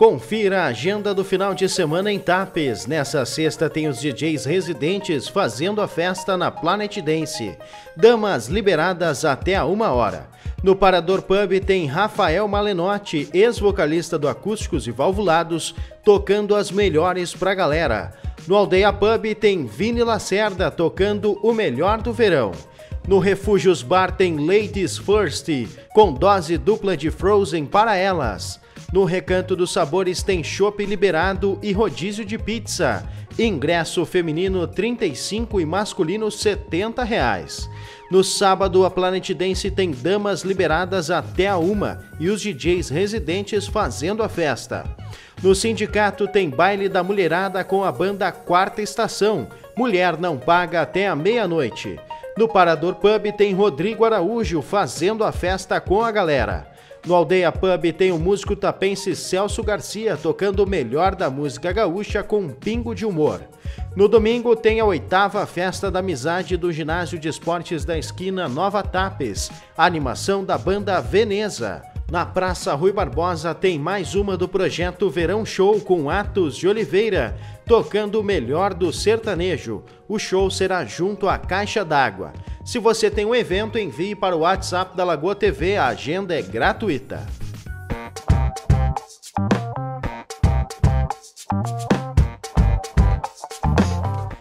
Confira a agenda do final de semana em Tapes. Nessa sexta tem os DJs residentes fazendo a festa na Planet Dance. Damas liberadas até a uma hora. No Parador Pub tem Rafael Malenotti, ex-vocalista do Acústicos e Valvulados, tocando as melhores pra galera. No Aldeia Pub tem Vini Lacerda tocando o melhor do verão. No Refúgios Bar tem Ladies First, com dose dupla de Frozen para elas. No Recanto dos Sabores tem chopp liberado e rodízio de pizza. Ingresso feminino 35 e masculino 70 reais. No sábado, a Planet Dance tem damas liberadas até a uma e os DJs residentes fazendo a festa. No sindicato tem baile da mulherada com a banda Quarta Estação. Mulher não paga até a meia-noite. No Parador Pub tem Rodrigo Araújo fazendo a festa com a galera. No Aldeia Pub tem o músico tapense Celso Garcia tocando o melhor da música gaúcha com um pingo de humor. No domingo tem a oitava Festa da Amizade do Ginásio de Esportes da Esquina Nova Tapes, a animação da banda Veneza. Na Praça Rui Barbosa tem mais uma do projeto Verão Show com Atos de Oliveira, tocando o melhor do sertanejo. O show será junto à Caixa d'Água. Se você tem um evento, envie para o WhatsApp da Lagoa TV, a agenda é gratuita.